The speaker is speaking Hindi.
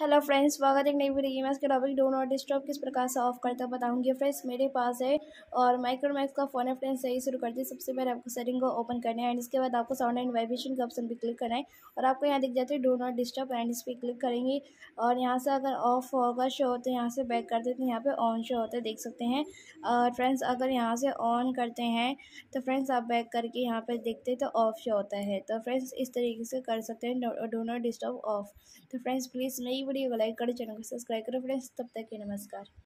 हेलो फ्रेंड्स स्वागत है एक नई वीडियो में। इसके टॉपिक डो नॉट डिस्टर्ब किस प्रकार से ऑफ़ करता बताऊँगी। फ्रेंड्स मेरे पास है और माइक्रोमैक्स का फ़ोन है। फ्रेंड्स सही शुरू करते हैं सबसे पहले आपको सेटिंग को ओपन करना है एंड इसके बाद आपको साउंड एंड वाइब्रेशन के ऑप्शन पर क्लिक करना है। और आपको यहाँ दिख जाते हैं डो नॉट डिस्टर्ब एंड इस पर क्लिक करेंगे। और यहाँ से अगर ऑफ़ होगा शो होते हैं यहाँ से बैक कर देते हैं। यहाँ पर ऑन शो होते हैं, देख सकते हैं। और फ्रेंड्स अगर यहाँ से ऑन करते हैं तो फ्रेंड्स आप बैक करके यहाँ पर देखते हैं तो ऑफ़ शो होता है। तो फ्रेंड्स इस तरीके से कर सकते हैं। डो नॉट डिस्टर्ब ऑफ़ तो फ्रेंड्स प्लीज़ नई वीडियो को लाइक करें चैनल को सब्सक्राइब करें फ्रेंड्स तब तक के नमस्कार